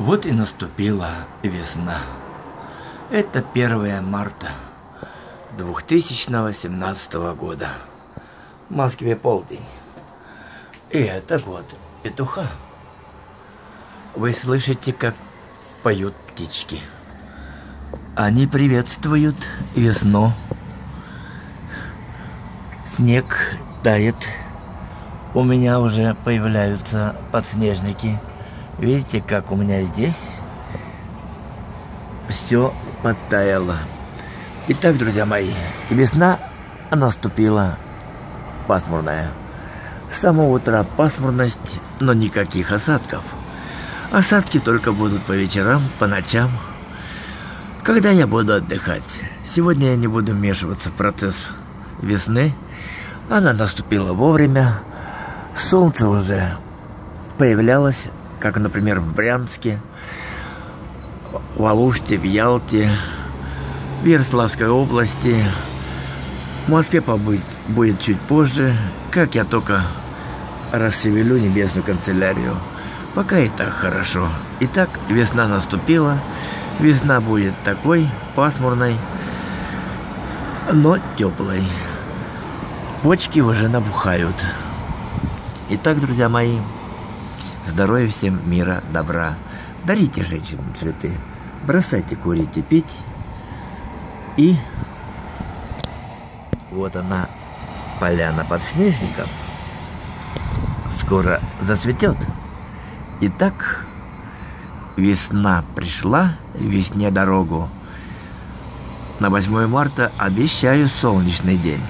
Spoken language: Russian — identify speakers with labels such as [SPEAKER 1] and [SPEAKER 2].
[SPEAKER 1] Вот и наступила весна. Это 1 марта 2017 года. В Москве полдень. И это год петуха. Вы слышите, как поют птички. Они приветствуют весну. Снег тает. У меня уже появляются подснежники – Видите, как у меня здесь все подтаяло. Итак, друзья мои, весна наступила пасмурная. С самого утра пасмурность, но никаких осадков. Осадки только будут по вечерам, по ночам. Когда я буду отдыхать? Сегодня я не буду вмешиваться в процесс весны. Она наступила вовремя. Солнце уже появлялось как, например, в Брянске, в Алуште, в Ялте, в Ярославской области. В Москве побыть будет чуть позже, как я только расшевелю небесную канцелярию. Пока и так хорошо. Итак, весна наступила. Весна будет такой, пасмурной, но теплой. Почки уже набухают. Итак, друзья мои, Здоровья всем, мира, добра. Дарите женщинам цветы. Бросайте курить и пить. И вот она, поляна подснежников. Скоро зацветет. Итак, весна пришла, весне дорогу. На 8 марта обещаю солнечный день.